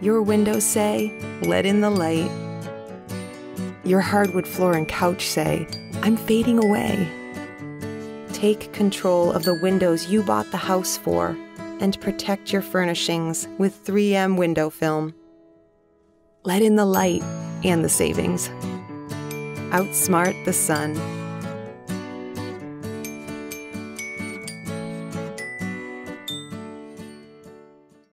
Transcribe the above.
Your windows say, let in the light. Your hardwood floor and couch say, I'm fading away. Take control of the windows you bought the house for and protect your furnishings with 3M window film. Let in the light and the savings. Outsmart the sun